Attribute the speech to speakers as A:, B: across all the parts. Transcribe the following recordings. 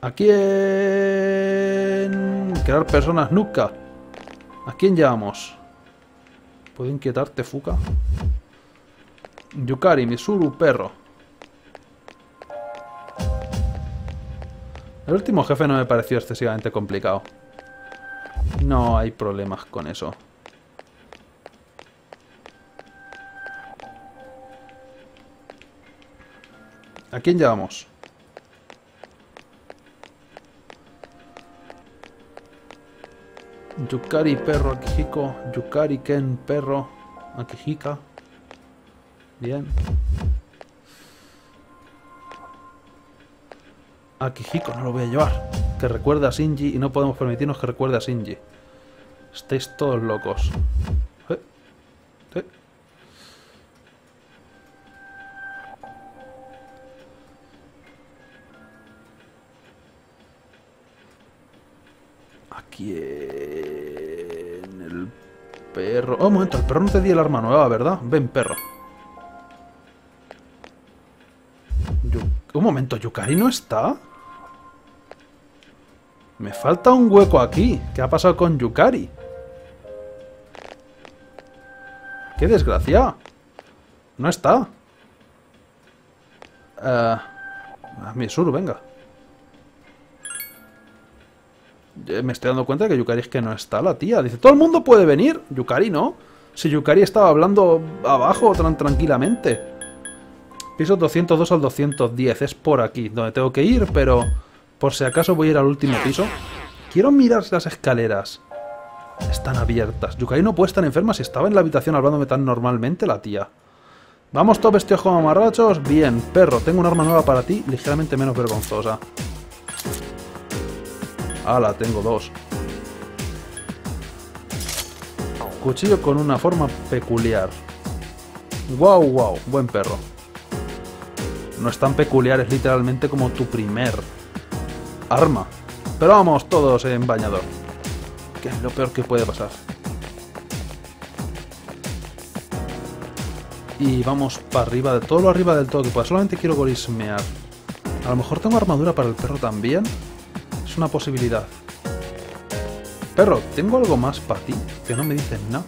A: ¿A quién? Crear personas nunca. ¿A quién llamamos? ¿Puedo inquietarte, Fuka? Yukari, Misuru, perro. El último jefe no me pareció excesivamente complicado. No hay problemas con eso. ¿A quién llamamos? Yukari, perro, Akihiko. Yukari, Ken, perro, Akihika. Bien. Akihiko no lo voy a llevar. Que recuerde a Shinji y no podemos permitirnos que recuerde a Shinji. Estáis todos locos. Eh, eh. ¿A quién? El perro... Oh, un momento, el perro no te di el arma nueva, ¿verdad? Ven, perro. Un momento, ¿Yukari no está? Me falta un hueco aquí. ¿Qué ha pasado con Yukari? ¡Qué desgracia! No está. Eh, Misuru, venga. Me estoy dando cuenta de que Yukari es que no está la tía. Dice, todo el mundo puede venir. Yukari no. Si Yukari estaba hablando abajo tan tranquilamente. Piso 202 al 210. Es por aquí donde tengo que ir, pero por si acaso voy a ir al último piso. Quiero mirar las escaleras. Están abiertas. Yukari no puede estar enferma si estaba en la habitación hablándome tan normalmente la tía. Vamos todos vestidos como amarrachos. Bien, perro, tengo un arma nueva para ti, ligeramente menos vergonzosa. Ala, tengo dos. Cuchillo con una forma peculiar. Wow, wow, buen perro. No es tan peculiar, es literalmente como tu primer arma. Pero vamos todos en bañador. Que es lo peor que puede pasar. Y vamos para arriba, de todo lo arriba del todo que pueda. Solamente quiero gorismear. A lo mejor tengo armadura para el perro también. Es una posibilidad. Perro, tengo algo más para ti que no me dices nada.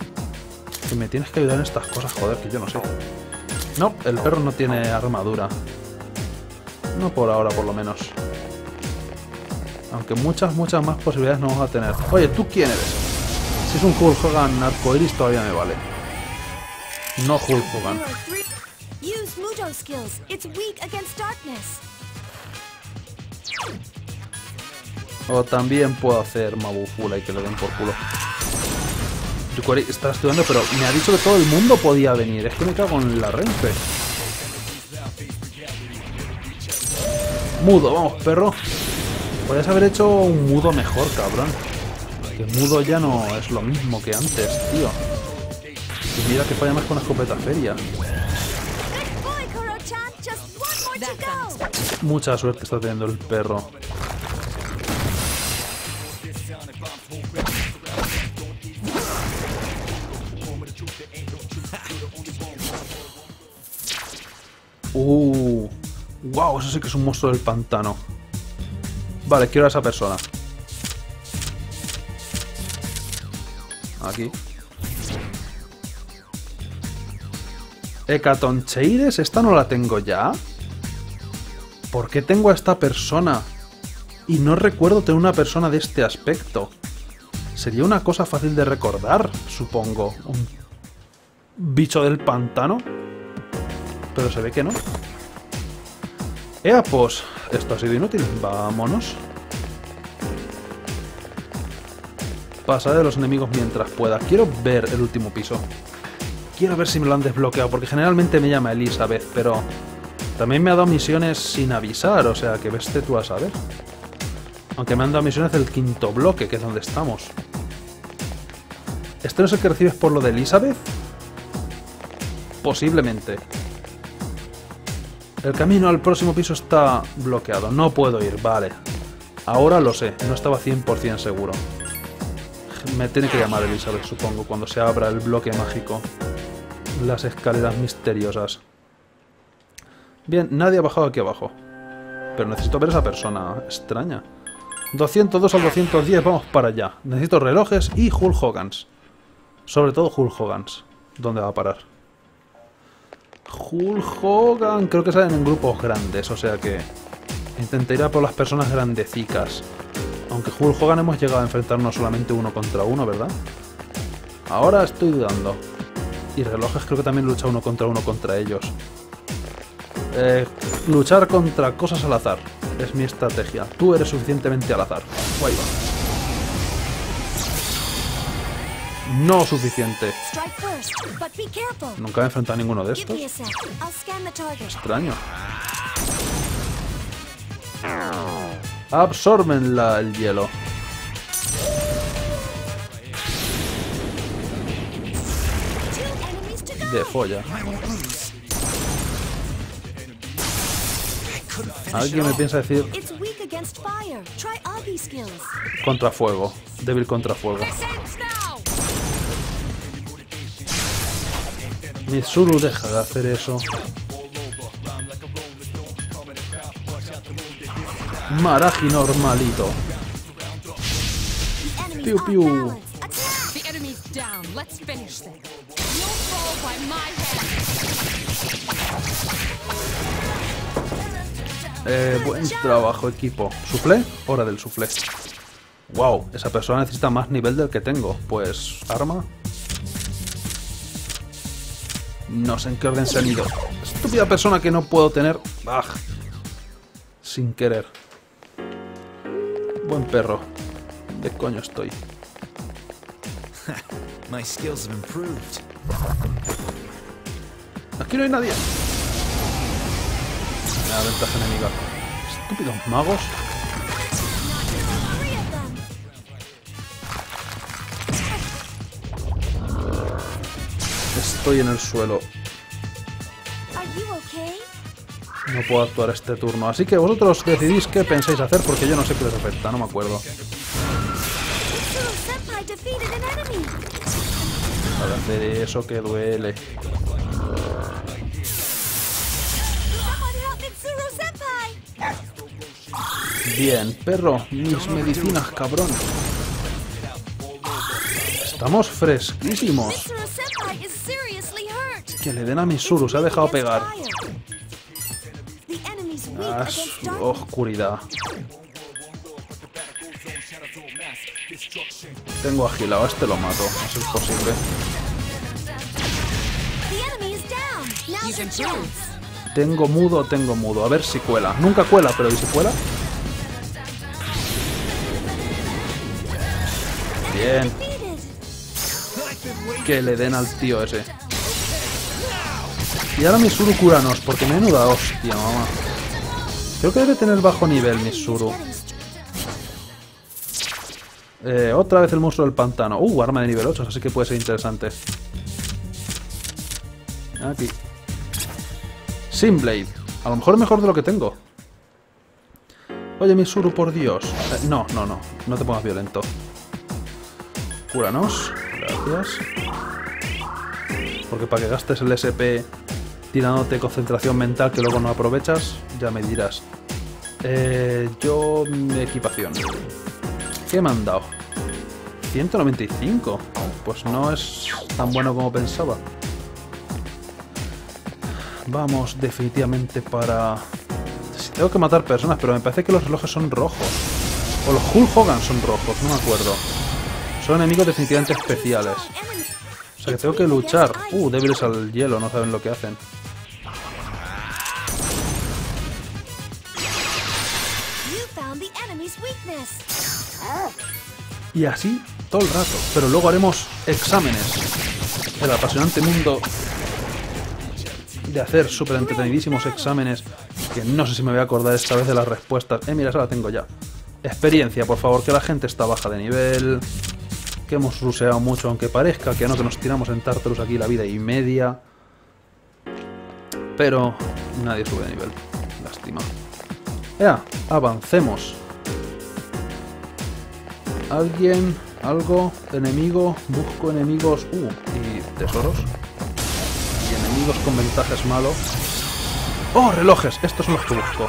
A: Que me tienes que ayudar en estas cosas, joder, que yo no sé. No, el perro no tiene armadura. No por ahora, por lo menos. Aunque muchas, muchas más posibilidades no vamos a tener. Oye, ¿tú quién eres? Si es un Hulk Hogan arcoiris todavía me vale. No Hulk Hogan.
B: Use skills.
A: O también puedo hacer Mabufula y que le den por culo. Yukari está estudiando, pero me ha dicho que todo el mundo podía venir. Es que me cago en la renfe. Mudo, vamos, perro. Podrías haber hecho un mudo mejor, cabrón. Que mudo ya no es lo mismo que antes, tío. Y mira que falla más con la escopeta feria. Mucha suerte está teniendo el perro. Wow, eso sí que es un monstruo del pantano. Vale, quiero a esa persona. Aquí. Hecatoncheides, esta no la tengo ya. ¿Por qué tengo a esta persona? Y no recuerdo tener una persona de este aspecto. Sería una cosa fácil de recordar, supongo. Un bicho del pantano. Pero se ve que no. Ea, pues, esto ha sido inútil. Vámonos. Pasaré de los enemigos mientras pueda. Quiero ver el último piso. Quiero ver si me lo han desbloqueado, porque generalmente me llama Elizabeth, pero también me ha dado misiones sin avisar, o sea que veste tú a saber. Aunque me han dado misiones del quinto bloque, que es donde estamos. ¿Este no es el que recibes por lo de Elizabeth? Posiblemente. El camino al próximo piso está bloqueado. No puedo ir, vale. Ahora lo sé, no estaba 100% seguro. Me tiene que llamar Elizabeth, supongo, cuando se abra el bloque mágico. Las escaleras misteriosas. Bien, nadie ha bajado aquí abajo. Pero necesito ver a esa persona extraña. 202 al 210, vamos para allá. Necesito relojes y Hulk Hogans. Sobre todo Hulk Hogans. ¿Dónde va a parar? Hulk Hogan, creo que salen en grupos grandes, o sea que intenté ir a por las personas grandecicas. Aunque Hulk Hogan hemos llegado a enfrentarnos solamente uno contra uno, ¿verdad? Ahora estoy dudando. Y relojes creo que también lucha uno contra uno contra ellos. Eh, luchar contra cosas al azar. Es mi estrategia. Tú eres suficientemente al azar. Guay va. No suficiente. Nunca me he enfrentado a ninguno de estos. Extraño. Absorbenla el hielo. De folla. Alguien me piensa decir contrafuego. Débil contrafuego. Mitsuru deja de hacer eso. Maraji normalito.
C: My hand.
A: Eh, buen trabajo, equipo. ¿Suflé? Hora del suflé. Wow, esa persona necesita más nivel del que tengo. Pues, arma. No sé en qué orden se han ido. Estúpida persona que no puedo tener. ¡Ah! Sin querer. Buen perro. ¿De coño estoy?
D: My skills have improved.
A: Aquí no hay nadie. La ventaja enemiga. Estúpidos magos. Estoy en el suelo. No puedo actuar este turno. Así que vosotros decidís qué pensáis hacer porque yo no sé qué les afecta, no me acuerdo. Para hacer eso que duele. Bien, perro, mis medicinas, cabrón. Estamos fresquísimos. Que le den a Misuru, se ha dejado pegar. Ah, su oscuridad. Tengo agilado, este lo mato, a ser posible. Tengo mudo, tengo mudo. A ver si cuela. Nunca cuela, pero ¿y si cuela? Bien, que le den al tío ese. Y ahora Misuru cúranos, porque menuda hostia, mamá. Creo que debe tener bajo nivel Misuru. Eh, otra vez el monstruo del pantano. Uh, arma de nivel 8, así que puede ser interesante. Aquí. Simblade. A lo mejor mejor de lo que tengo. Oye, Misuru, por Dios. Eh, no, no, no. No te pongas violento. Cúranos. Gracias. Porque para que gastes el SP tirándote concentración mental que luego no aprovechas, ya me dirás. Eh, yo, mi equipación. ¿Qué me han dado? 195. Pues no es tan bueno como pensaba. Vamos definitivamente para... Sí, tengo que matar personas, pero me parece que los relojes son rojos. O los Hulk Hogan son rojos, no me acuerdo. Son enemigos definitivamente especiales. O sea que tengo que luchar. Uh, débiles al hielo, no saben lo que hacen. Y así todo el rato. Pero luego haremos exámenes. El apasionante mundo de hacer súper entretenidísimos exámenes. Que no sé si me voy a acordar esta vez de las respuestas. Eh, mira, esa la tengo ya. Experiencia, por favor, que la gente está baja de nivel. Que hemos ruseado mucho, aunque parezca que no, que nos tiramos en Tartarus aquí la vida y media. Pero nadie sube de nivel. Lástima. Ya, avancemos. Alguien, algo, enemigo, busco enemigos. Uh, y tesoros. Y enemigos con ventajas malo. ¡Oh, relojes! Estos son los que busco.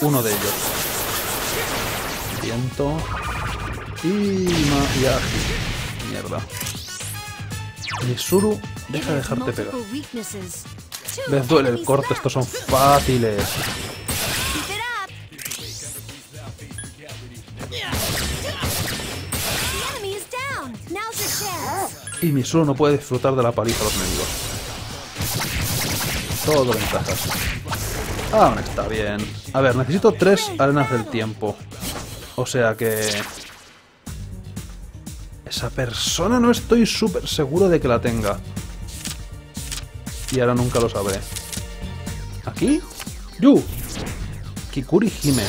A: Uno de ellos. Viento. Y... Ma y Agi. Mierda. Misuru, deja de dejarte pegar. Les duele el corte, estos son fáciles. Y Misuru no puede disfrutar de la paliza a los enemigos. Todo ventajas. Aún está bien. A ver, necesito tres arenas del tiempo. O sea que... Esa persona no estoy súper seguro de que la tenga. Y ahora nunca lo sabré. ¿Aquí? ¡Yu! Kikuri Hime.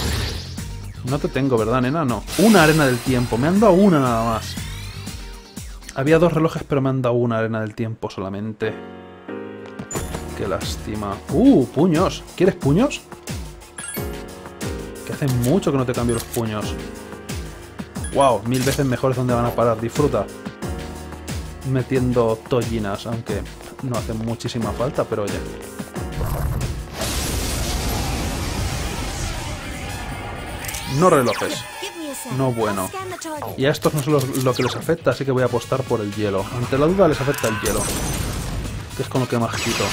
A: No te tengo, ¿verdad, nena? No. Una arena del tiempo. Me han dado una nada más. Había dos relojes, pero me han dado una arena del tiempo solamente. Qué lástima. ¡Uh! ¡Puños! ¿Quieres puños? Que hace mucho que no te cambio los puños. ¡Wow! Mil veces mejores donde van a parar. Disfruta. Metiendo tollinas, aunque no hace muchísima falta, pero oye. No relojes. No bueno. Y a estos no lo, lo que les afecta, así que voy a apostar por el hielo. Ante la duda les afecta el hielo. Que es con lo que más quito.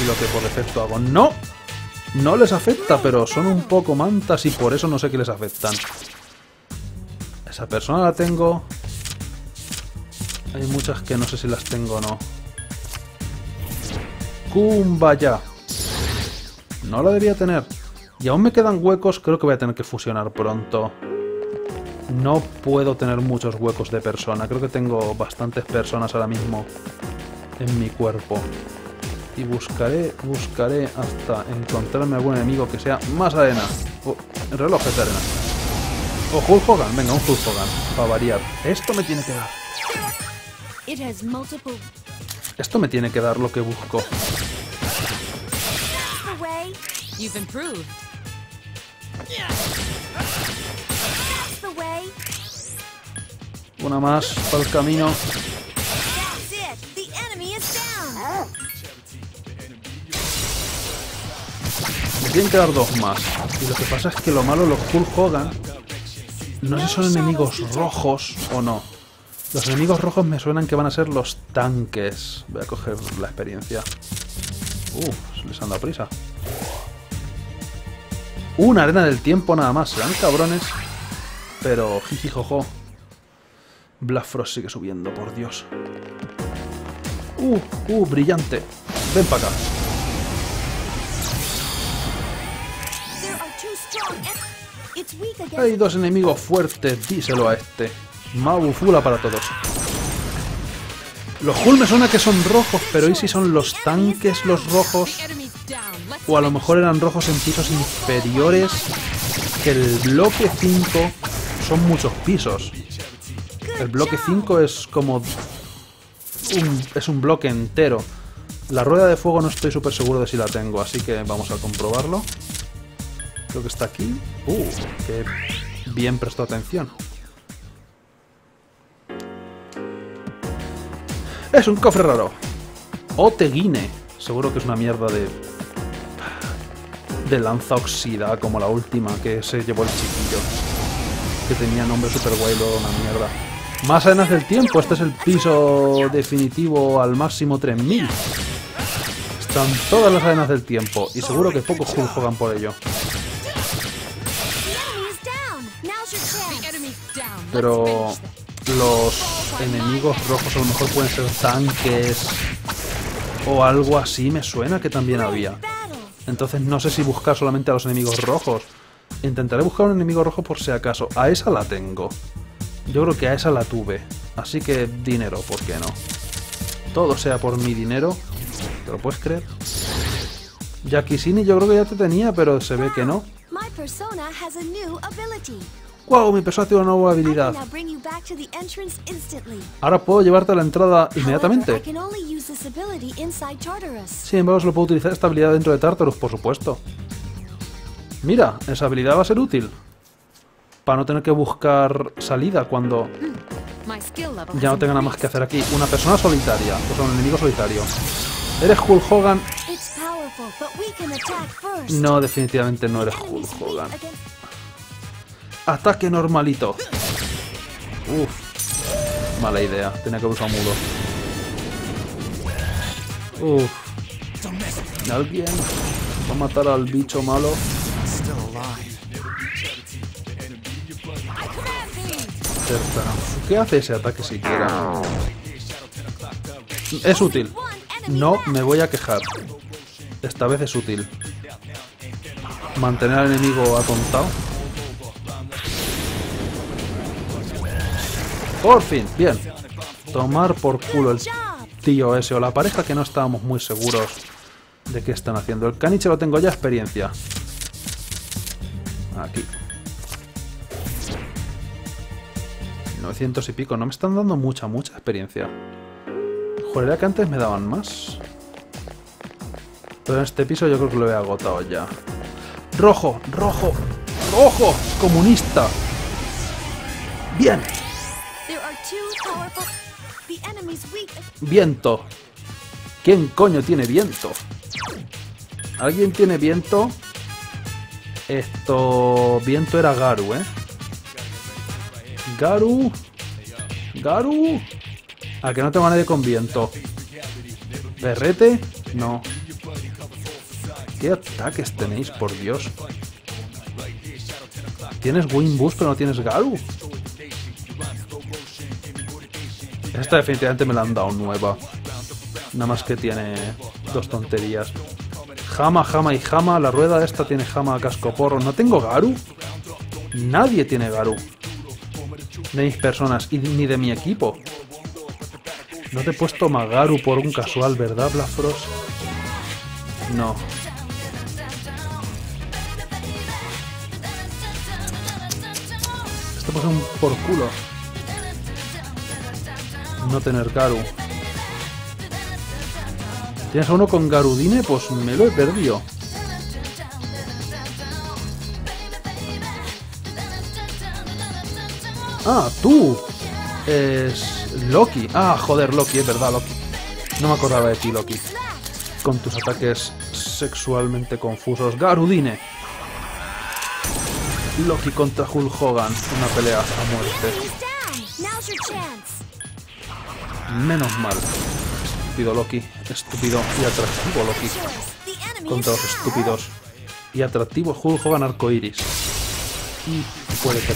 A: Y lo que por defecto hago. ¡No! No les afecta, pero son un poco mantas y por eso no sé qué les afectan. Esa persona la tengo. Hay muchas que no sé si las tengo o no. Kumbaya. No la debía tener. Y aún me quedan huecos, creo que voy a tener que fusionar pronto. No puedo tener muchos huecos de persona. Creo que tengo bastantes personas ahora mismo en mi cuerpo. Y buscaré, buscaré hasta encontrarme algún enemigo que sea más arena. Oh, relojes de arena. O Hulk Hogan. Venga, un Hulk Hogan. Para variar. Esto me tiene que dar. Esto me tiene que dar lo que busco. Una más para el camino. Me tienen que dar dos más. Y lo que pasa es que lo malo, los Hulk Hogan, no sé si son enemigos rojos o no. Los enemigos rojos me suenan que van a ser los tanques. Voy a coger la experiencia. Uh, les han dado prisa. Una arena del tiempo nada más. Serán cabrones. Pero jijijojo. Black Frost sigue subiendo, por Dios. Uh, uh, brillante. Ven para acá. Hay dos enemigos fuertes, díselo a este. Mabufula para todos. Los Hull me suena que son rojos, pero ¿y si son los tanques los rojos? O a lo mejor eran rojos en pisos inferiores. Que el bloque 5 son muchos pisos. El bloque 5 es como... es un bloque entero. La rueda de fuego no estoy súper seguro de si la tengo, así que vamos a comprobarlo. Creo que está aquí. Uh, que bien prestó atención. Es un cofre raro. Oteguine. Seguro que es una mierda de... De lanza oxida, como la última que se llevó el chiquillo. Que tenía nombre super guay, luego una mierda. Más arenas del tiempo. Este es el piso definitivo al máximo 3000. Están todas las arenas del tiempo. Y seguro que pocos juegan por ello. Pero los enemigos rojos a lo mejor pueden ser tanques o algo así me suena que también había. Entonces no sé si buscar solamente a los enemigos rojos. Intentaré buscar un enemigo rojo por si acaso. A esa la tengo. Yo creo que a esa la tuve. Así que dinero, ¿por qué no? Todo sea por mi dinero. ¿Te lo puedes creer? Yakisini yo creo que ya te tenía, pero se ve que no. ¡Wow! Mi persona tiene una nueva habilidad. Ahora puedo llevarte a la entrada inmediatamente. Sin embargo, solo puedo utilizar esta habilidad dentro de Tartarus, por supuesto. Mira, esa habilidad va a ser útil. Para no tener que buscar salida cuando ya no tenga nada más que hacer aquí. Una persona solitaria, o sea, un enemigo solitario. Eres Hulk Hogan. No, definitivamente no eres Hulk Hogan. Ataque normalito. Uf. Mala idea. Tenía que usado mudo. Uf. ¿Alguien va a matar al bicho malo? ¿Qué hace ese ataque siquiera? Es útil. No me voy a quejar. Esta vez es útil. Mantener al enemigo atontado. Por fin, bien. Tomar por culo el tío ese o la pareja que no estábamos muy seguros de qué están haciendo. El caniche lo tengo ya experiencia. Aquí. 900 y pico. No me están dando mucha, mucha experiencia. Joder, que antes me daban más. Pero en este piso yo creo que lo he agotado ya. Rojo, rojo, rojo, comunista. Bien, viento. ¿Quién coño tiene viento? ¿Alguien tiene viento? Esto... Viento era Garu, ¿eh? Garu... Garu... ¿A que no tengo a nadie con viento? ¿Berrete? No. ¿Qué ataques tenéis, por Dios? Tienes Winbus pero no tienes Garu. Esta definitivamente me la han dado nueva. Nada más que tiene dos tonterías. Jama, Jama y Jama. La rueda esta tiene Jama cascoporro. ¿No tengo Garu? Nadie tiene Garu. De mis personas y ni de mi equipo. No te he puesto Magaru por un casual, ¿verdad, Blafros? No. Esto pasa un por culo. No tener Garu. ¿Tienes a uno con Garudine? Pues me lo he perdido. Ah, tú. Es Loki. Ah, joder, Loki, es verdad, Loki. No me acordaba de ti, Loki. Con tus ataques sexualmente confusos. Garudine. Loki contra Hulk Hogan. Una pelea a muerte. Menos mal. Estúpido Loki. Estúpido y atractivo Loki. Contra los estúpidos. Y atractivo Hulk Hogan arcoiris. Y puede que.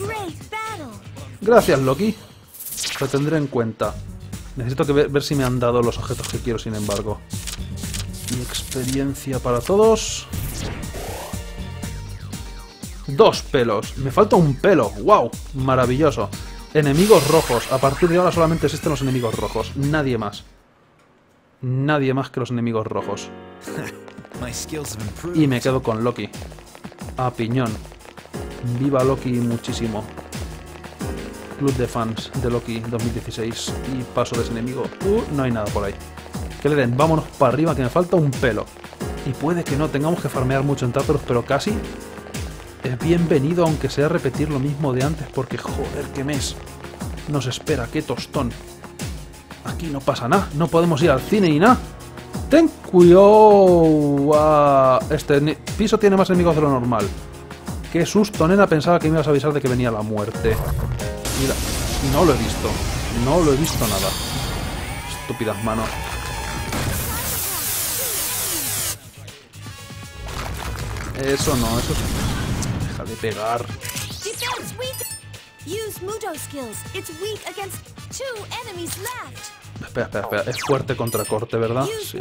B: Great battle.
A: Gracias, Loki. Lo tendré en cuenta. Necesito que ver, ver si me han dado los objetos que quiero, sin embargo. Y experiencia para todos. Dos pelos. Me falta un pelo. ¡Wow! Maravilloso. Enemigos rojos. A partir de ahora solamente existen los enemigos rojos. Nadie más. Nadie más que los enemigos rojos. Y me quedo con Loki. A piñón. Viva Loki muchísimo. Club de fans de Loki 2016. Y paso de ese enemigo. Uh, no hay nada por ahí. Que le den, vámonos para arriba que me falta un pelo. Y puede que no tengamos que farmear mucho en Tartarus, pero casi es bienvenido aunque sea repetir lo mismo de antes, porque joder, qué mes nos espera, qué tostón. Aquí no pasa nada, no podemos ir al cine y nada. Ten cuidado. Este ni- piso tiene más enemigos de lo normal. Qué susto, nena. Pensaba que me ibas a avisar de que venía la muerte. Mira, no lo he visto. No lo he visto nada. Estúpidas manos. Eso no, eso es... De pegar. Espera, espera, espera. Es fuerte contra corte, ¿verdad? Sí.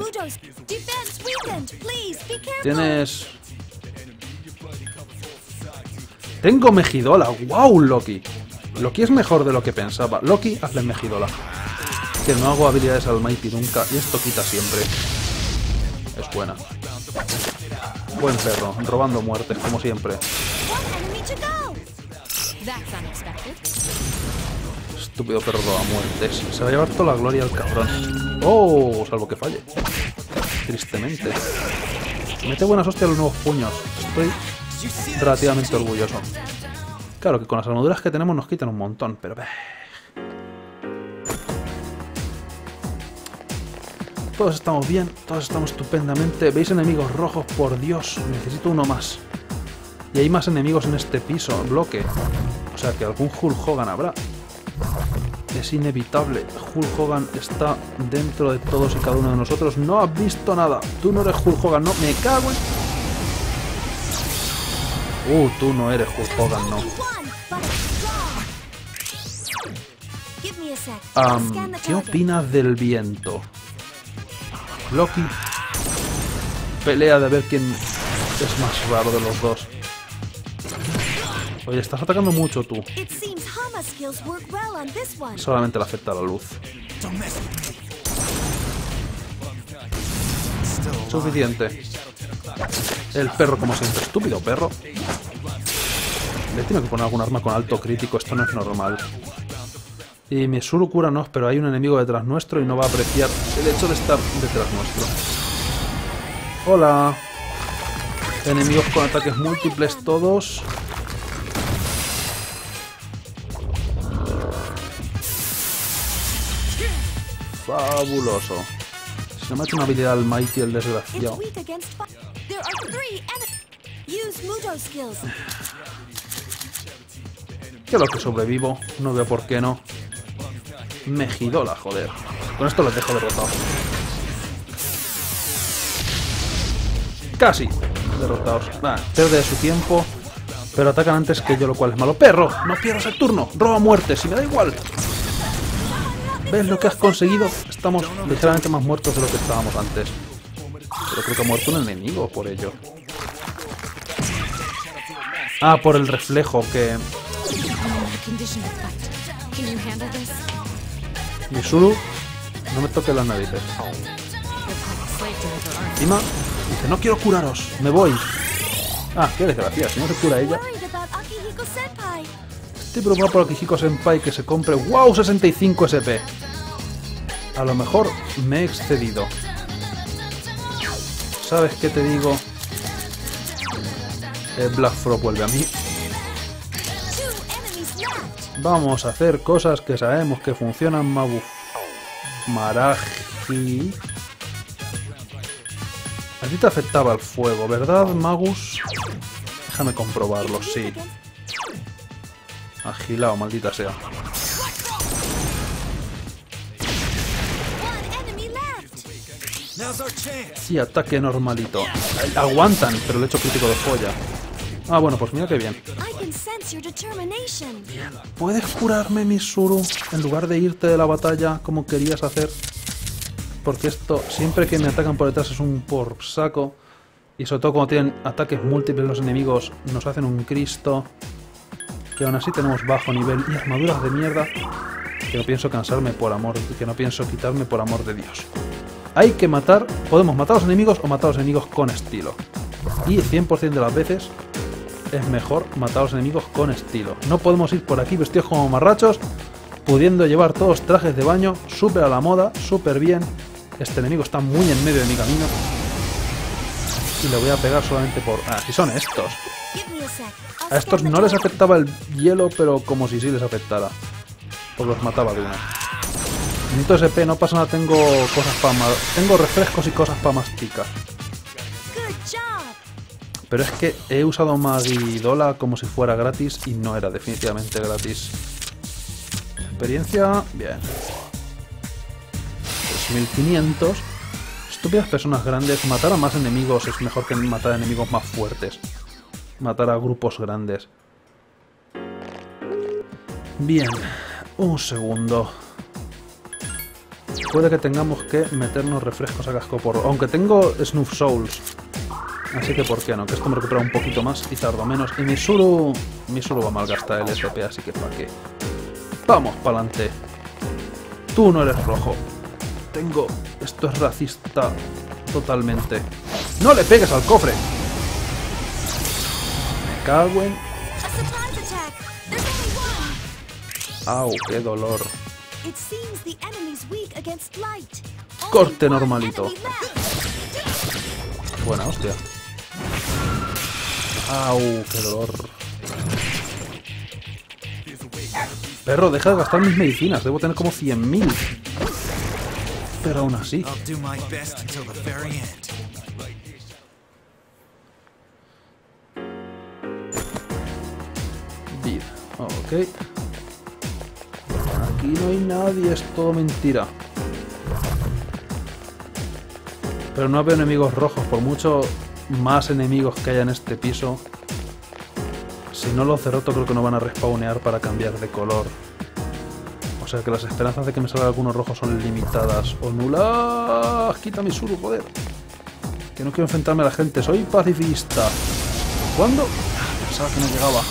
A: Tienes... Tengo Mejidola. ¡Wow, Loki! Loki es mejor de lo que pensaba. Loki, hazle Mejidola. Que no hago habilidades al Mighty nunca. Y esto quita siempre. Es buena. Buen perro. Robando muertes, como siempre. Estúpido perro roba muertes. Se va a llevar toda la gloria al cabrón. ¡Oh! Salvo que falle. Tristemente. Mete buenas hostias a los nuevos puños. Estoy relativamente orgulloso. Claro que con las armaduras que tenemos nos quitan un montón, pero... Todos estamos bien, todos estamos estupendamente. ¿Veis enemigos rojos? Por Dios, necesito uno más. Y hay más enemigos en este piso, bloque. O sea que algún Hulk Hogan habrá. Es inevitable. Hulk Hogan está dentro de todos y cada uno de nosotros. No has visto nada. Tú no eres Hulk Hogan, no. Me cago en... Uh, tú no eres Hulk Hogan, no.
B: The
A: ¿Qué opinas del viento? Loki. Pelea de ver quién es más raro de los dos. Oye, estás atacando mucho tú. Solamente le afecta la luz. Suficiente. El perro, como siempre, estúpido perro. Le tiene que poner algún arma con alto crítico, esto no es normal. Y Misuru cura pero hay un enemigo detrás nuestro y no va a apreciar el hecho de estar detrás nuestro. Hola. Enemigos con ataques múltiples todos. Fabuloso. Se me ha hecho una habilidad al Mighty el desgraciado. lo que sobrevivo, no veo por qué no. Mejidola, joder. Con esto los dejo derrotados. Casi derrotados. Va, pierde su tiempo, pero atacan antes que yo, lo cual es malo. ¡Perro! ¡No pierdas el turno! ¡Roba muerte! ¡Si me da igual! ¿Ves lo que has conseguido? Estamos ligeramente más muertos de lo que estábamos antes. Pero creo que ha muerto un enemigo por ello. Ah, por el reflejo que Misuru, no me toques las narices. Encima, dice, no quiero curaros, me voy. Ah, qué desgracia, si no se cura ella. Estoy preocupado por Akihiko Senpai que se compre ¡Wow! 65 SP. A lo mejor me he excedido. ¿Sabes qué te digo? El Black Frost vuelve a mí. Vamos a hacer cosas que sabemos que funcionan Mabu. Maraji. A ti te afectaba el fuego, ¿verdad, Magus? Déjame comprobarlo, sí. Agilao, maldita sea. Y ataque normalito. Aguantan, pero le echo crítico de joya. Ah, bueno, pues mira qué bien. ¿Puedes curarme, Misuru, en lugar de irte de la batalla como querías hacer? Porque esto, siempre que me atacan por detrás es un por saco. Y sobre todo cuando tienen ataques múltiples los enemigos, nos hacen un Cristo. Que aún así tenemos bajo nivel y armaduras de mierda. Que no pienso cansarme por amor, que no pienso quitarme por amor de Dios. Hay que matar, podemos matar a los enemigos o matar a los enemigos con estilo. Y 100% de las veces es mejor matar a los enemigos con estilo. No podemos ir por aquí vestidos como marrachos, pudiendo llevar todos trajes de baño, súper a la moda, súper bien. Este enemigo está muy en medio de mi camino. Y le voy a pegar solamente por... Ah, si son estos.
B: A
A: estos no les afectaba el hielo, pero como si sí les afectara. Pues los mataba de una. Necesito SP, no pasa nada, tengo cosas para... Tengo refrescos y cosas para masticar. Pero es que he usado Magidola como si fuera gratis y no era definitivamente gratis. Experiencia, bien. 3500. Estúpidas personas grandes. Matar a más enemigos es mejor que matar a enemigos más fuertes. Matar a grupos grandes. Bien, un segundo. Puede que tengamos que meternos refrescos a casco por... Aunque tengo Snuff Souls. Así que por qué no, que esto me recupera un poquito más y tardo menos. Y Misuru... Misuru va a malgastar el SP, así que para qué. Vamos, pa'lante. Tú no eres rojo. Tengo... Esto es racista totalmente. ¡No le pegues al cofre! Me cago. ¡Au, qué dolor! Corte normalito. Buena hostia. ¡Au, qué dolor! Perro, deja de gastar mis medicinas. Debo tener como 100.000. Pero aún así. Vid. Ok. Aquí no hay nadie, es todo mentira. Pero no veo enemigos rojos, por mucho más enemigos que haya en este piso. Si no los derroto creo que no van a respawnear para cambiar de color. O sea que las esperanzas de que me salga algunos rojos son limitadas o nulas. Quita mi suru, joder. Que no quiero enfrentarme a la gente, soy pacifista. ¿Cuándo? Pensaba que no llegaba.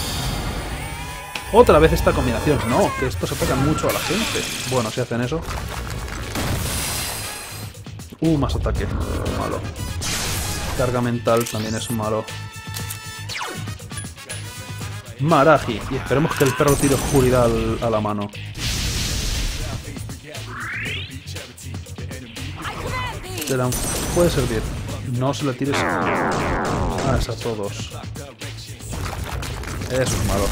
A: Otra vez esta combinación. No, que estos atacan mucho a la gente. Bueno, si hacen eso. Uh, más ataque. Malo. Carga mental también es malo. Maraji. Y esperemos que el perro tire oscuridad al- a la mano. Te dan- Puede servir. No se la tires. Ah, es a todos. Eso es malo.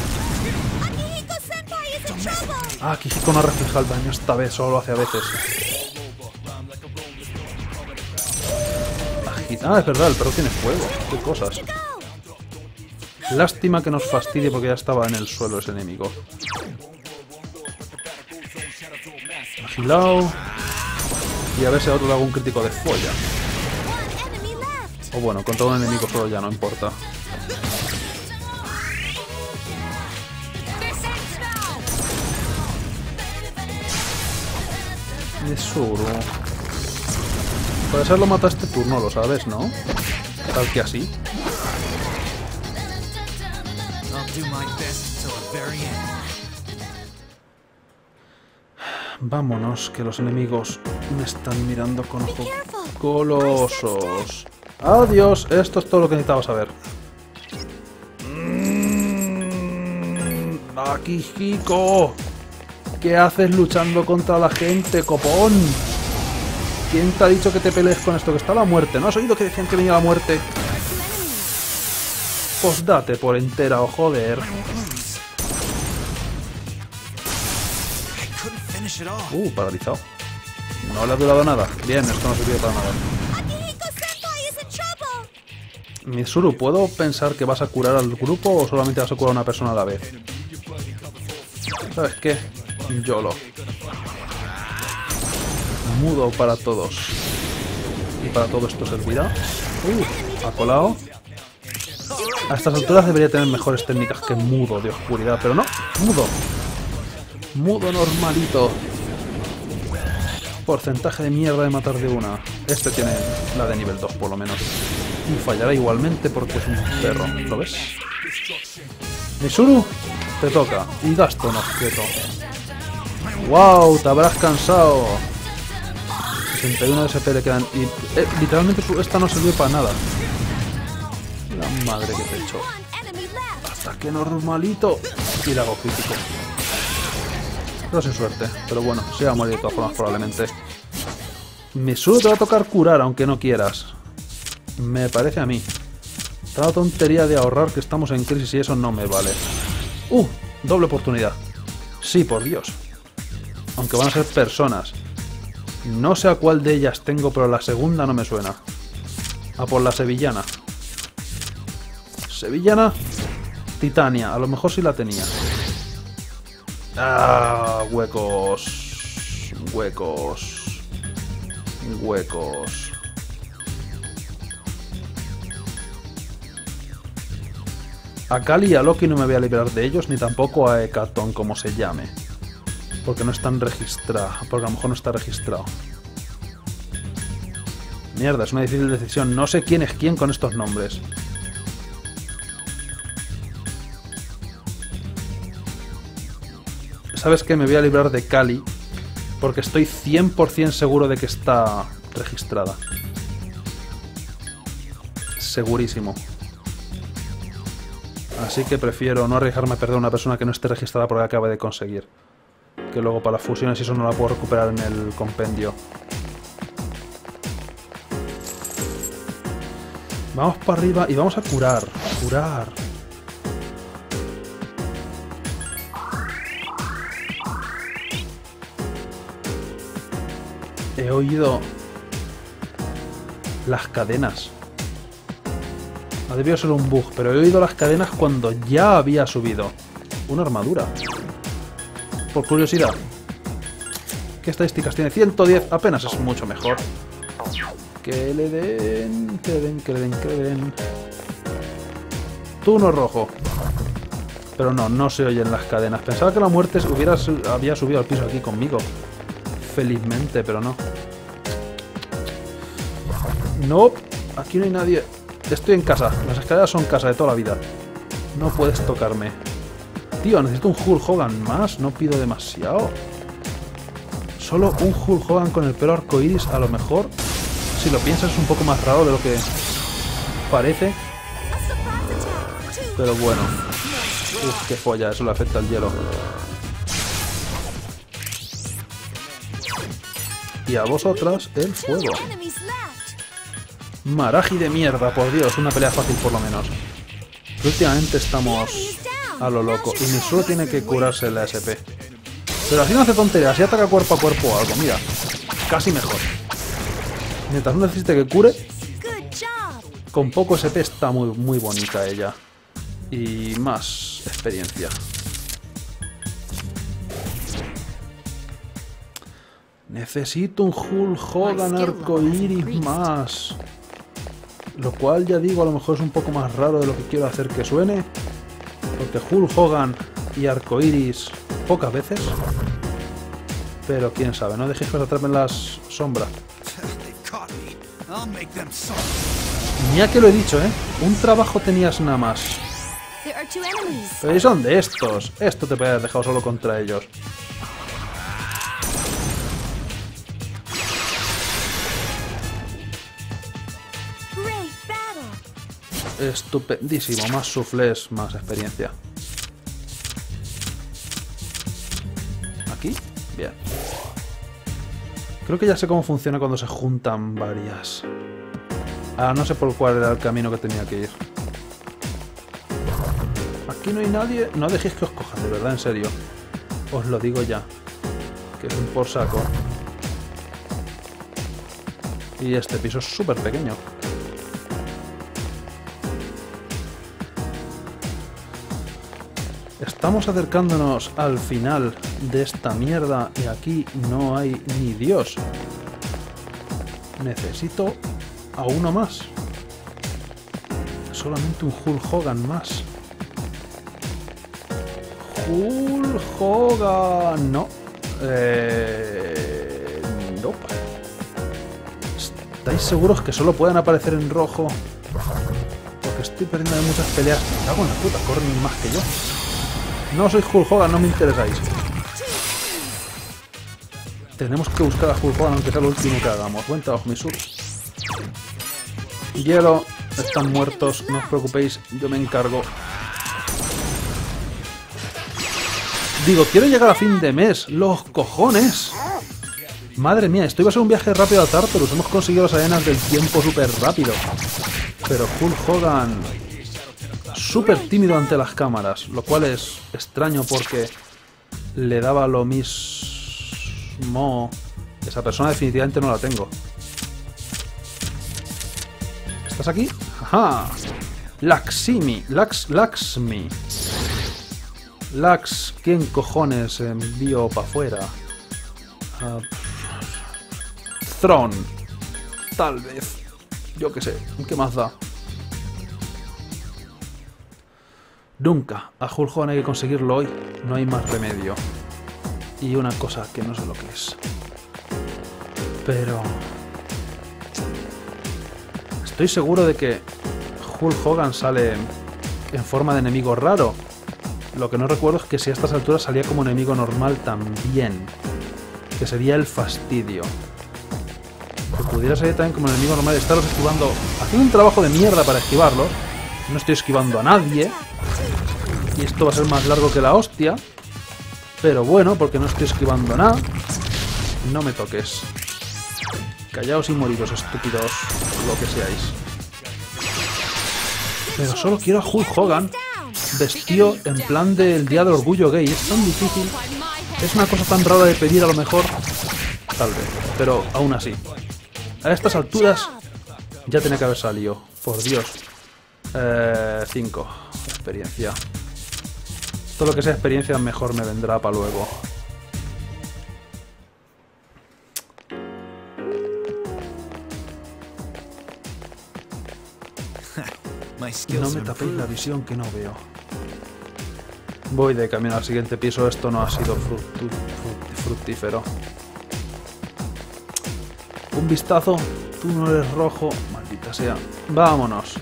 A: Ah, Kijiko no refleja el daño esta vez, solo lo hace a veces. Ah, es verdad, el perro tiene fuego. Qué cosas. Lástima que nos fastidie porque ya estaba en el suelo ese enemigo. Agilao. Y a ver si a otro le hago un crítico de folla. O bueno, contra un enemigo solo ya no importa. Nesuro. Puede ser lo mata este turno, lo sabes, ¿no? Tal que así.
D: I'll do my best until the very end.
A: Vámonos, que los enemigos me están mirando con ojos colosos. Adiós, esto es todo lo que necesitaba saber. Mm, Akihiko, ¿qué haces luchando contra la gente, copón? ¿Quién te ha dicho que te pelees con esto? Que está la muerte. ¿No has oído que decían que venía la muerte? Pues por entera, o joder. Uh, paralizado. No le ha durado nada. Bien, esto no sirvió para nada. Mitsuru, ¿puedo pensar que vas a curar al grupo o solamente vas a curar a una persona a la vez? ¿Sabes qué? YOLO. Mudo para todos. Y para todo esto servirá. Uh, ha colado. A estas alturas debería tener mejores técnicas que mudo de oscuridad, pero no. Mudo. Mudo normalito. Porcentaje de mierda de matar de una. Este tiene la de nivel 2 por lo menos. Y fallará igualmente porque es un perro. ¿Lo ves? Misuru, te toca. Y gasto un objeto. ¡Wow! Te habrás cansado. 61 de SP le quedan. Y eh, literalmente esta no sirvió para nada. La madre que te echó. Ataque normalito. Y le hago crítico. Pero sin suerte. Pero bueno, se va a morir de todas formas probablemente. Misuru te va a tocar curar aunque no quieras. Me parece a mí. La tontería de ahorrar que estamos en crisis y eso no me vale. ¡Uh! Doble oportunidad. Sí, por Dios. Aunque van a ser personas. No sé a cuál de ellas tengo, pero la segunda no me suena. A por la sevillana. Sevillana. Titania. A lo mejor sí la tenía. Ah, huecos. Huecos. Huecos. A Kali y a Loki no me voy a liberar de ellos, ni tampoco a Hekaton, como se llame. Porque no están registrados. Porque a lo mejor no está registrado. Mierda, es una difícil decisión. No sé quién es quién con estos nombres. ¿Sabes qué? Me voy a librar de Kali. Porque estoy 100% seguro de que está registrada. Segurísimo. Así que prefiero no arriesgarme a perder a una persona que no esté registrada porque acabe de conseguir. Que luego para las fusiones eso no la puedo recuperar en el compendio. Vamos para arriba y vamos a curar. Curar. he oído las cadenas. Ha debido ser un bug, pero he oído las cadenas cuando ya había subido. Una armadura. Por curiosidad. ¿Qué estadísticas tiene? 110. Apenas es mucho mejor. Que le den... Que le den, que le den, que le den. Turno rojo. Pero no, no se oyen las cadenas. Pensaba que la muerte hubiera, había subido al piso aquí conmigo. Felizmente, pero no. No, aquí no hay nadie. Estoy en casa. Las escaleras son casa de toda la vida. No puedes tocarme. Tío, necesito un Hulk Hogan más. No pido demasiado. Solo un Hulk Hogan con el pelo arcoiris, a lo mejor. Si lo piensas, es un poco más raro de lo que parece. Pero bueno. Uf, qué folla, eso le afecta al hielo. Y a vosotras el fuego. Maraji de mierda, por Dios, una pelea fácil por lo menos. Últimamente estamos a lo loco. Y Misuro tiene que curarse la SP. Pero así no hace tonterías, si ataca cuerpo a cuerpo o algo, mira. Casi mejor. Mientras no necesite que cure, con poco SP está muy, muy bonita ella. Y más experiencia. Necesito un Hulk Hogan arcoiris más. Lo cual ya digo, a lo mejor es un poco más raro de lo que quiero hacer que suene. Porque Hulk Hogan y arcoiris pocas veces. Pero quién sabe, no dejéis que os atrapen las sombras. Mira que lo he dicho, ¿eh? Un trabajo tenías nada más. Pero ¿y son de estos? Esto te puede haber dejado solo contra ellos. Estupendísimo. Más suflés, más experiencia. ¿Aquí? Bien. Creo que ya sé cómo funciona cuando se juntan varias. Ah, no sé por cuál era el camino que tenía que ir. Aquí no hay nadie. No dejéis que os cojan, de verdad, en serio. Os lo digo ya. Que es un por saco. Y este piso es súper pequeño. Estamos acercándonos al final de esta mierda y aquí no hay ni Dios. Necesito a uno más. Solamente un Hulk Hogan más. Hulk Hogan. No. Eh... ¿Estáis seguros que solo pueden aparecer en rojo? Porque estoy perdiendo muchas peleas. Me cago puta, corren más que yo. No soy Hulk Hogan, no me interesáis. Tenemos que buscar a Hulk Hogan, aunque sea lo último que hagamos. Buen trabajo, Misur. Hielo, están muertos, no os preocupéis, yo me encargo. Digo, quiero llegar a fin de mes. ¡Los cojones! Madre mía, esto iba a ser un viaje rápido a Tartarus. Hemos conseguido las arenas del tiempo súper rápido. Pero Hulk Hogan... Súper tímido ante las cámaras. Lo cual es extraño porque... Le daba lo mismo... Esa persona definitivamente no la tengo. ¿Estás aquí? ¡Ajá! Laximi. Lax... Laxmi. Lax, ¿quién cojones envío para afuera? Ah, Throne. Tal vez. Yo qué sé. ¿Qué más da? Nunca. A Hulk Hogan hay que conseguirlo hoy. No hay más remedio. Y una cosa que no sé lo que es. Pero... Estoy seguro de que Hulk Hogan sale en forma de enemigo raro. Lo que no recuerdo es que si a estas alturas salía como enemigo normal también. Que sería el fastidio. Que pudiera salir también como enemigo normal y estaros esquivando. Haciendo un trabajo de mierda para esquivarlos. No estoy esquivando a nadie. Y esto va a ser más largo que la hostia. Pero bueno, porque no estoy esquivando nada. No me toques. Callaos y moriros, estúpidos. Lo que seáis. Pero solo quiero a Hulk Hogan vestido en plan del día del orgullo gay. Es tan difícil. Es una cosa tan rara de pedir a lo mejor. Tal vez. pero aún así. A estas alturas ya tenía que haber salido. Por Dios. 5. experiencia. Todo lo que sea experiencia mejor me vendrá para luego. No me tapéis la visión que no veo. Voy de camino al siguiente piso. Esto no ha sido fructu- fructífero. Un vistazo. Tú no eres rojo. Maldita sea. Vámonos.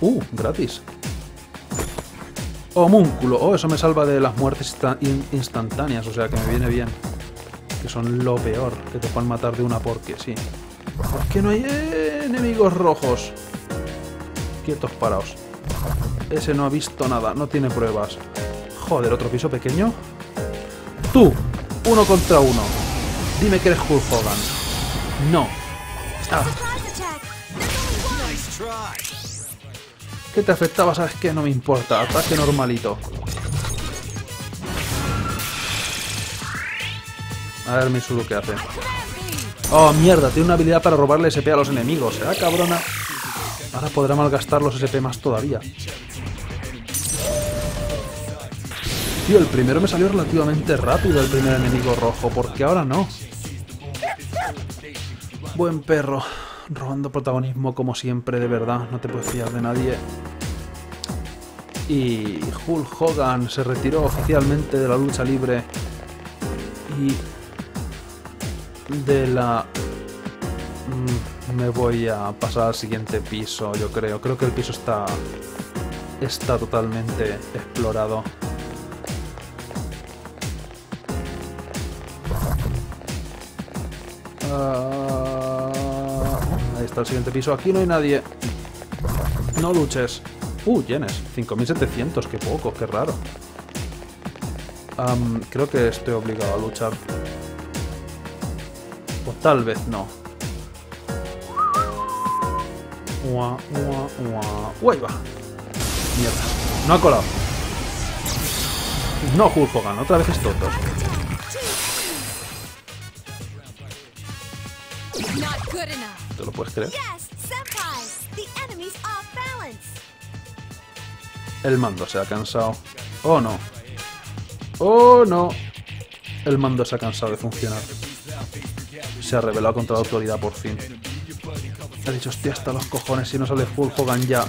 A: Uh, gratis. Homúnculo. Oh, eso me salva de las muertes insta- in- instantáneas. O sea que me viene bien. Que son lo peor. Que te puedan matar de una porque sí. ¿Por qué no hay enemigos rojos? Quietos paraos. Ese no ha visto nada, no tiene pruebas. Joder, otro piso pequeño. Tú, uno contra uno. Dime que eres Hulk Hogan. No. Ah, ¿qué te afectaba? ¿Sabes qué? No me importa. Ataque normalito. A ver, Misuru, ¿qué hace? Oh, mierda, tiene una habilidad para robarle SP a los enemigos. ¿Será cabrona? Ahora podrá malgastar los SP más todavía. Tío, el primero me salió relativamente rápido el primer enemigo rojo, porque ahora no. Buen perro, robando protagonismo como siempre, de verdad, no te puedes fiar de nadie. Y Hulk Hogan se retiró oficialmente de la lucha libre y de la... Mm, Me voy a pasar al siguiente piso, yo creo. Creo que el piso está... Está totalmente explorado. Ah, ahí está el siguiente piso. Aquí no hay nadie. No luches. Uh, yenes. 5700, qué poco, qué raro. Am, creo que estoy obligado a luchar. O tal vez no. Ua, ua, ua. ¡Uy, va! Mierda. No ha colado. No, Hulk Hogan. Otra vez
C: good enough.
A: ¿Te lo puedes creer? El mando se ha cansado. Oh no. Oh no. El mando se ha cansado de funcionar. Se ha rebelado contra la autoridad por fin. Ha dicho, hostia, hasta los cojones si no sale Hulk Hogan ya.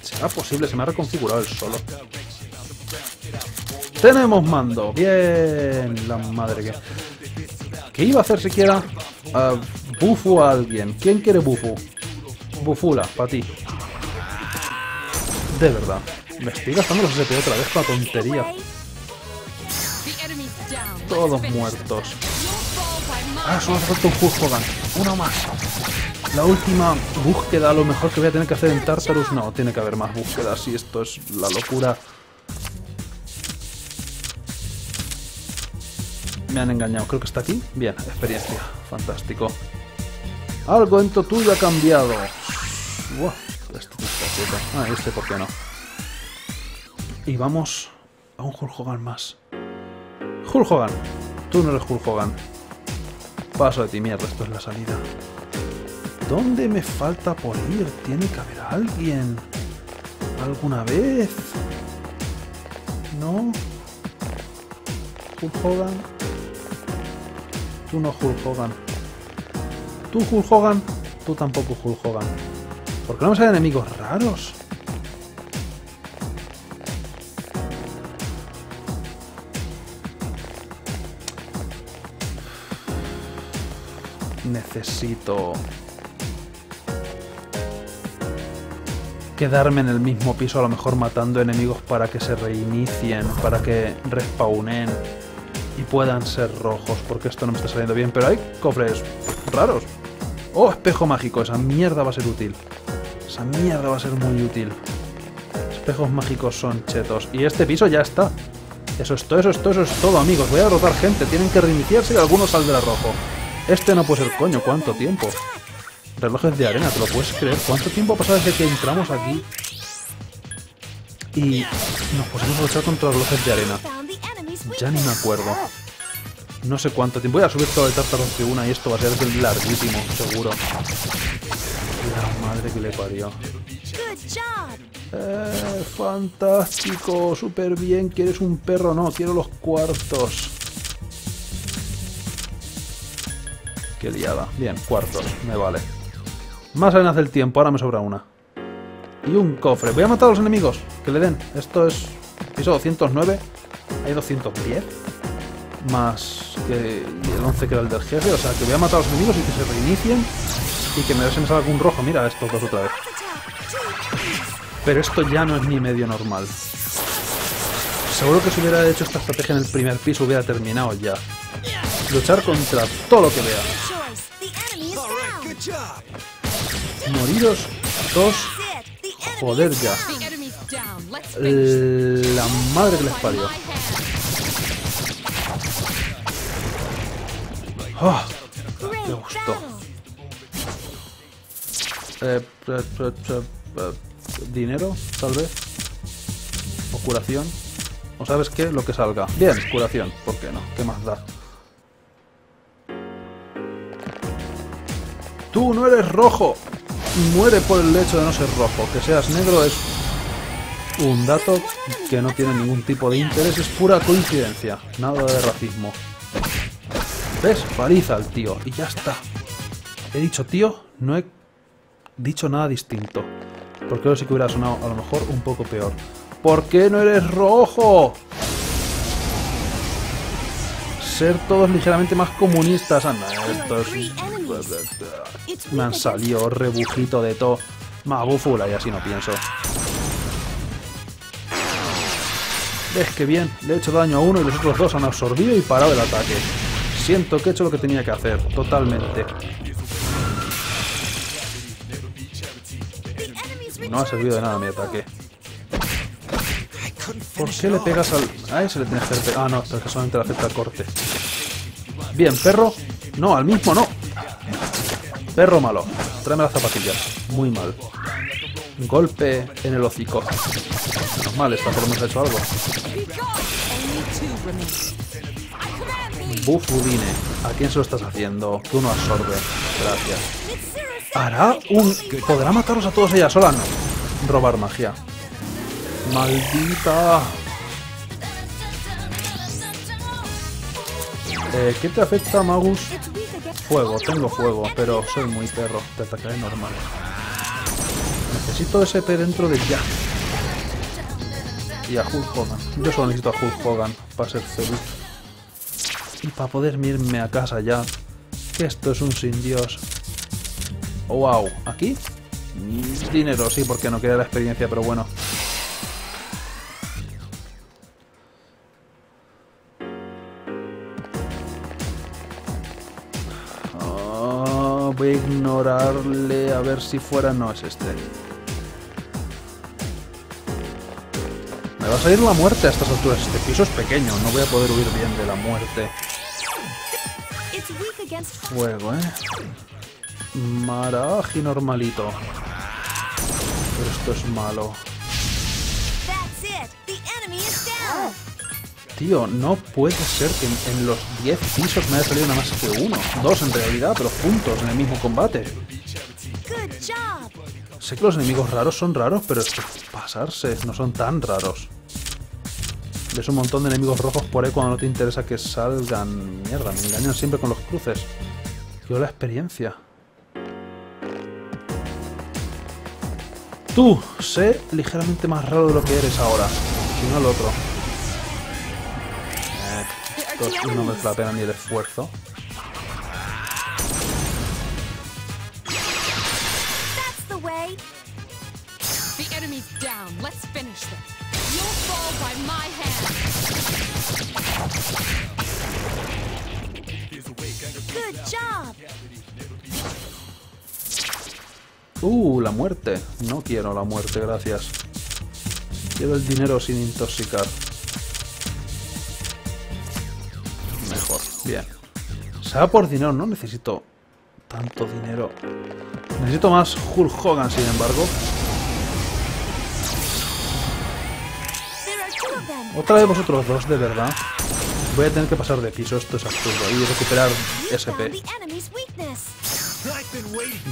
A: ¿Será posible? Se me ha reconfigurado el solo. Tenemos mando. Bien. La madre que... ¿Qué iba a hacer siquiera? Bufo a alguien. ¿Quién quiere bufo? Bufula, para ti. De verdad. Me estoy gastando los SP otra vez con la tontería. Todos muertos. Ah, solo hace falta un Hulk. Uno más. La última búsqueda, lo mejor que voy a tener que hacer en Tartarus. No, tiene que haber más búsquedas y esto es la locura. Me han engañado, creo que está aquí. Bien, experiencia. Fantástico. Algo en tu tuyo ha cambiado. Buah, no está quieto. Ah, este por qué no. Y vamos a un Hulk Hogan más. Hulk Hogan. Tú no eres Hulk Hogan. Paso de ti, mierda, esto es la salida. ¿Dónde me falta por ir? Tiene que haber alguien. ¿Alguna vez? ¿No? ¿Hulk Hogan? Tú no Hulk Hogan. ¿Tú Hulk? Tú tampoco Hulk Hogan. ¿Por qué no me enemigos raros? Necesito quedarme en el mismo piso, a lo mejor matando enemigos para que se reinicien, para que respawnen y puedan ser rojos, porque esto no me está saliendo bien. Pero hay cofres raros. Oh, espejo mágico, esa mierda va a ser útil. Esa mierda va a ser muy útil. Espejos mágicos son chetos. Y este piso ya está. Eso es todo, eso es todo, eso es todo, amigos. Voy a derrotar gente. Tienen que reiniciarse y alguno saldrá rojo. Este no puede ser coño. ¿Cuánto tiempo? Relojes de arena, ¿te lo puedes creer? ¿Cuánto tiempo ha pasado desde que entramos aquí? Y nos pusimos a luchar contra relojes de arena. Ya ni me acuerdo. No sé cuánto tiempo. Voy a subir todo el tártaros de una y esto va a ser larguísimo, seguro. La madre que le parió. Eh, fantástico, súper bien. ¿Quieres un perro? No, quiero los cuartos. Qué liada. Bien, cuartos, me vale. Más arenas del tiempo, ahora me sobra una. Y un cofre. Voy a matar a los enemigos. Que le den. Esto es... Piso 209. Hay 210. Más que el 11 que era el del jefe. O sea, que voy a matar a los enemigos y que se reinicien. Y que me, se me salga algún rojo. Mira estos dos otra vez. Pero esto ya no es ni medio normal. Seguro que si hubiera hecho esta estrategia en el primer piso hubiera terminado ya. Luchar contra todo lo que vea. Moriros dos. Joder ya. La madre que les parió.
C: hand.
A: Ah, eh, eh, eh, eh, eh, dinero, tal vez. O curación. O sabes qué, lo que salga. Bien, curación. ¿Por qué no? ¿Qué más da? Tú no eres rojo. Muere por el hecho de no ser rojo. Que seas negro es un dato que no tiene ningún tipo de interés. Es pura coincidencia. Nada de racismo. ¿Ves? Paliza al tío. Y ya está. He dicho tío, no he dicho nada distinto. Porque creo sí que hubiera sonado a lo mejor un poco peor. ¿Por qué no eres rojo? Ser todos ligeramente más comunistas. Anda, esto es... Me han salido rebujito de todo. Magufula y así no pienso. ¿Ves que bien? Le he hecho daño a uno y los otros dos han absorbido y parado el ataque. Siento que he hecho lo que tenía que hacer, totalmente. No ha servido de nada mi ataque. ¿Por qué le pegas al...? A ese le tienes que. Ah, no, pero es que solamente le afecta al corte. Bien, perro. No, al mismo no. Perro malo. Tráeme las zapatillas. Muy mal. Golpe en el hocico. Menos mal, esta por lo menos ha hecho algo. Bufudine. ¿A quién se lo estás haciendo? Tú no absorbes. Gracias. ¿Hará un... ¿Podrá matarlos a todos ella sola? No. Robar magia. Maldita. Eh, ¿Qué te afecta, Magus? Fuego, tengo fuego, pero soy muy perro. Te atacaré normal. Necesito ese P dentro de ya. Y a Hulk Hogan. Yo solo necesito a Hulk Hogan para ser feliz. Y para poder irme a casa ya. Esto es un sin Dios. Wow. ¿Aquí? Dinero, sí, porque no quería la experiencia, pero bueno. Voy a ignorarle a ver si fuera... No es este. Me va a salir la muerte a estas alturas. Este piso es pequeño, no voy a poder huir bien de la muerte. Fuego, ¿eh? Maraji normalito. Pero esto es malo. Tío, no puede ser que en, en los 10 pisos me haya salido nada más que uno. Dos en realidad, pero juntos en el mismo combate. Sé que los enemigos raros son raros, pero es que pasarse, no son tan raros. Ves un montón de enemigos rojos por ahí cuando no te interesa que salgan. Mierda, me engañan siempre con los cruces. Yo la experiencia. Tú, sé ligeramente más raro de lo que eres ahora. Si no el otro. No merece la pena ni el esfuerzo. Uh, la muerte. No quiero la muerte, gracias. Quiero el dinero sin intoxicar. Bien. Se va por dinero, no necesito tanto dinero. Necesito más Hulk Hogan, sin embargo. Otra vez vosotros dos, de verdad. Voy a tener que pasar de piso, esto es absurdo. Y recuperar SP.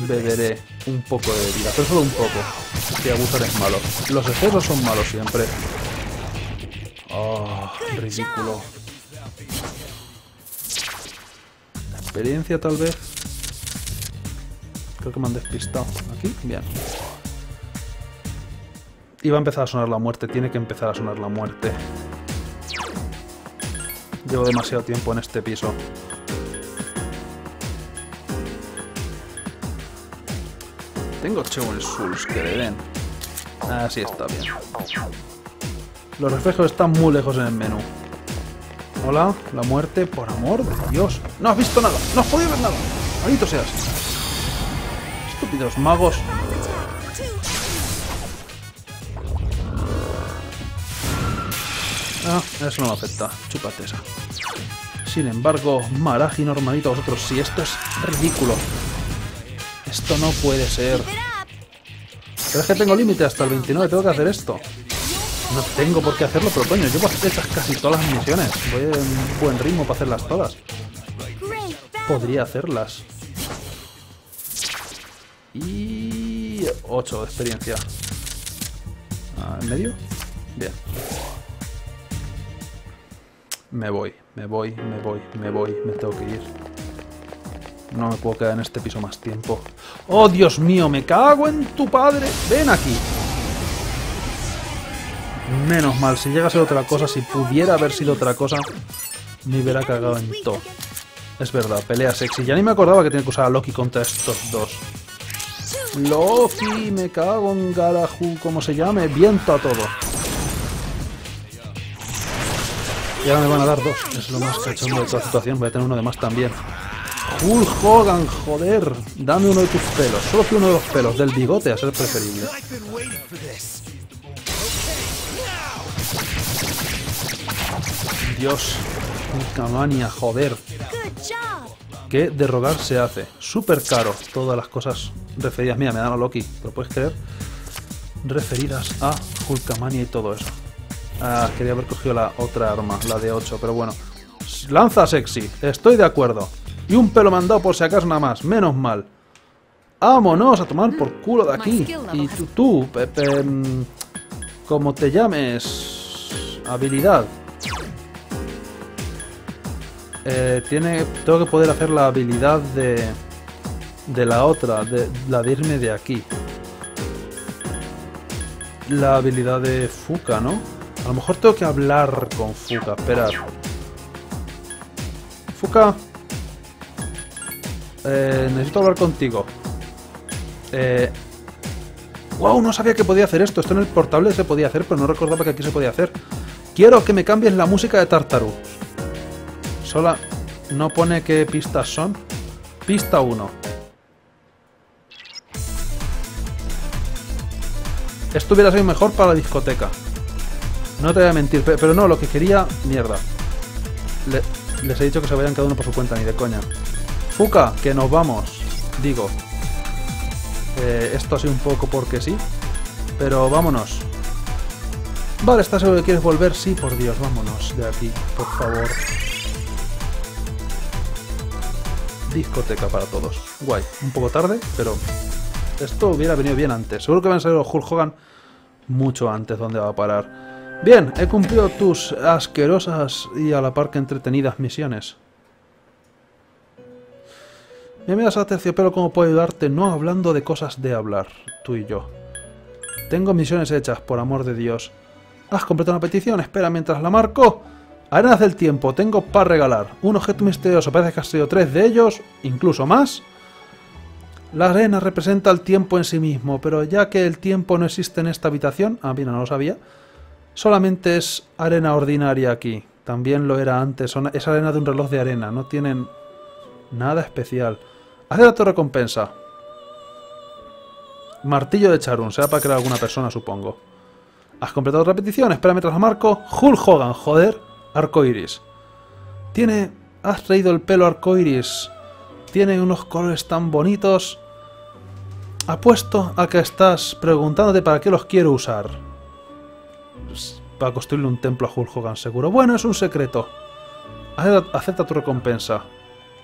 A: Beberé un poco de vida, pero solo un poco. Que abusar es malo. Los excesos son malos siempre. Oh, ridículo. Experiencia tal vez. Creo que me han despistado. Aquí, bien. Y va a empezar a sonar la muerte. Tiene que empezar a sonar la muerte. Llevo demasiado tiempo en este piso. Tengo Chewen Souls que le den. Así está bien. Los reflejos están muy lejos en el menú. Hola, la muerte, por amor de Dios. No has visto nada, no has podido ver nada. Maldito seas. Estúpidos magos. Ah, eso no me afecta. Chúpate esa. Sin embargo, Maraji normalito a vosotros. Si esto es ridículo. Esto no puede ser.
B: Keep it up.
A: Pero es que tengo límite hasta el 29, tengo que hacer esto. No tengo por qué hacerlo, pero coño, llevo hechas casi todas las misiones. Voy en buen ritmo para hacerlas todas. Podría hacerlas. Y... 8 de experiencia. Ah, ¿En medio? Bien. Me voy, me voy, me voy, me voy, me tengo que ir. No me puedo quedar en este piso más tiempo. ¡Oh, Dios mío! ¡Me cago en tu padre! ¡Ven aquí! Menos mal, si llega a ser otra cosa, si pudiera haber sido otra cosa, me hubiera cagado en todo. Es verdad, pelea sexy. Ya ni me acordaba que tenía que usar a Loki contra estos dos. Loki, me cago en Galahú, como se llame, viento a todo. Y ahora me van a dar dos. Es lo más cachondo de toda situación. Voy a tener uno de más también. Hulk Hogan, joder. Dame uno de tus pelos. Solo que uno de los pelos. Del bigote a ser preferible. Dios. Hulkamania, joder. Que de rogar se hace. Súper caro. Todas las cosas referidas. Mira, me dan a Loki. ¿Lo puedes creer? Referidas a Hulkamania y todo eso. Ah, quería haber cogido la otra arma, la de 8, pero bueno. Lanza sexy. Estoy de acuerdo. Y un pelo mandado por si acaso nada más. Menos mal. Vámonos a tomar por culo de aquí. Y tú, tú Pepe, mm, como te llames, habilidad. Eh, tiene, tengo que poder hacer la habilidad de, de la otra, de la de irme de aquí. La habilidad de Fuka, ¿no? A lo mejor tengo que hablar con Fuka, esperad. Fuka. Eh, necesito hablar contigo. Eh, wow, no sabía que podía hacer esto. Esto en el portable se podía hacer, pero no recordaba que aquí se podía hacer. Quiero que me cambies la música de Tartaru. Sola. No pone qué pistas son. Pista 1. Esto hubiera sido mejor para la discoteca. No te voy a mentir, pe- pero no, lo que quería... Mierda. Le- les he dicho que se vayan cada uno por su cuenta, ni de coña. Fuka, que nos vamos. Digo. Eh, esto sido un poco porque sí. Pero vámonos. Vale, ¿estás seguro que quieres volver? Sí, por Dios, vámonos de aquí, por favor. Discoteca para todos. Guay. Un poco tarde, pero esto hubiera venido bien antes. Seguro que van a salir los Hulk Hogan mucho antes. ¿Dónde va a parar? Bien, he cumplido tus asquerosas y a la par que entretenidas misiones. Mi amiga a terciopelo, ¿cómo puedo ayudarte? No hablando de cosas de hablar, tú y yo. Tengo misiones hechas, por amor de Dios. ¿Has completado una petición? Espera mientras la marco. Arenas del tiempo, tengo para regalar. Un objeto misterioso, parece que has sido tres de ellos, incluso más. La arena representa el tiempo en sí mismo, pero ya que el tiempo no existe en esta habitación, ah, mira, no lo sabía, solamente es arena ordinaria aquí. También lo era antes, es arena de un reloj de arena, no tienen nada especial. Haz la tu recompensa. Martillo de Charun, será para crear alguna persona, supongo. ¿Has completado otra petición? Espera mientras la marco. Hulk Hogan, joder. Arco iris. Tiene. Has traído el pelo arco iris. Tiene unos colores tan bonitos. Apuesto a que estás preguntándote para qué los quiero usar. Para construirle un templo a Hulk Hogan, seguro. Bueno, es un secreto. Acepta tu recompensa.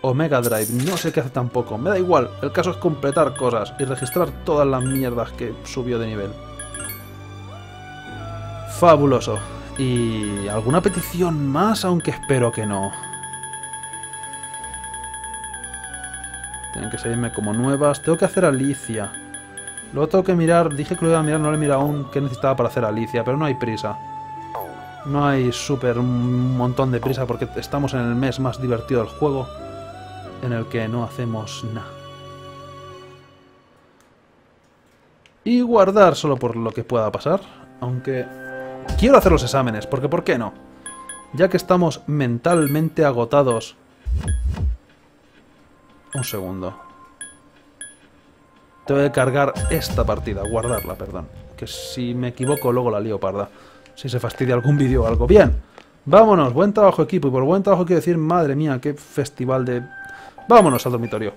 A: Omega Drive, no sé qué hace tampoco. Me da igual, el caso es completar cosas y registrar todas las mierdas que subió de nivel. Fabuloso. Y alguna petición más, aunque espero que no. Tienen que salirme como nuevas. Tengo que hacer Alicia. Luego tengo que mirar, dije que lo iba a mirar, no lo he mirado aún qué necesitaba para hacer Alicia, pero no hay prisa. No hay súper un montón de prisa porque estamos en el mes más divertido del juego en el que no hacemos nada. Y guardar solo por lo que pueda pasar, aunque quiero hacer los exámenes, porque ¿por qué no? Ya que estamos mentalmente agotados... Un segundo. Tengo que cargar esta partida, guardarla, perdón. Que si me equivoco luego la lío parda. Si se fastidia algún vídeo o algo. Bien, vámonos, buen trabajo equipo. Y por buen trabajo quiero decir, madre mía, qué festival de... Vámonos al dormitorio.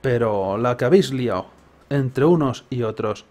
A: Pero la que habéis liado entre unos y otros